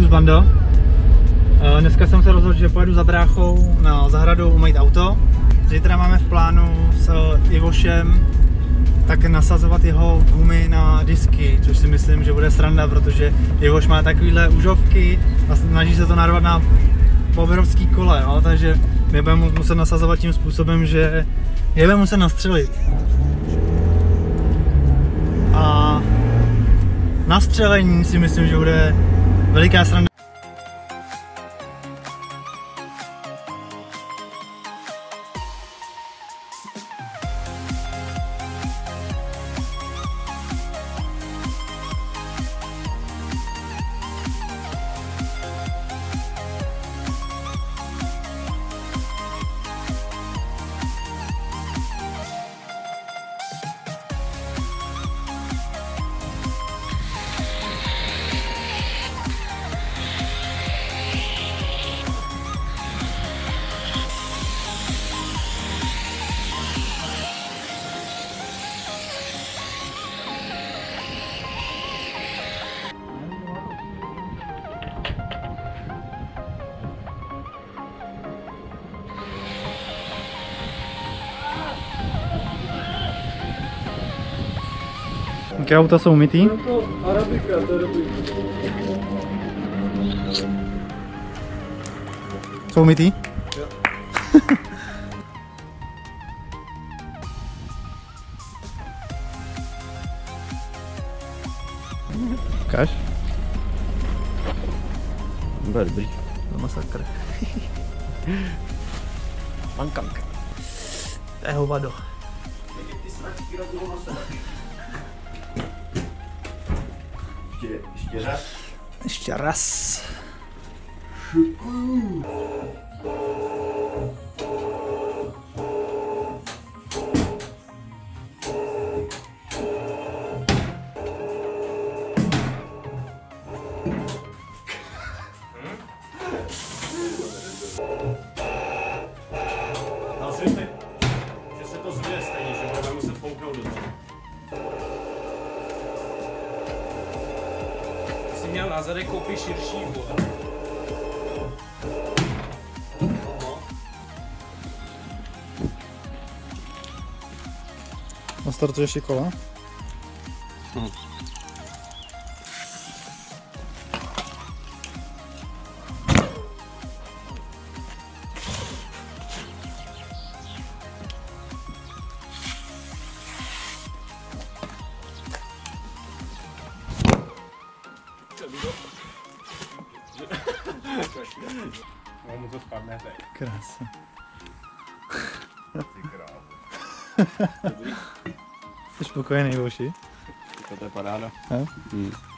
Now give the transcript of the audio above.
Čus bando. Eh, Dneska jsem se rozhodl, že pojedu za bráchou na zahradu umýt auto. Zítra máme v plánu s Ivošem tak nasazovat jeho gumy na disky, což si myslím, že bude sranda, protože Ivoš má takovýhle užovky a snaží se to narvat na poverovský kole, jo? takže my budeme muset nasazovat tím způsobem, že je budeme muset nastřelit. A na střelení si myslím, že bude veliká sranda. Jaké auta jsou mytý? To arabika, to je dobrý. Jsou mytý? Jo. Ukáž? Bude dobrý. No masakr. Pankang. To je hovado. Ще, ще раз. Ще раз. Шику. thank you měl na zadek koupit širší, vole. Nastartuješ i kola? Vamos os pau, né, velho? Graça. Desgraça. Spokojnej Łosi. To te parala. A? Mm.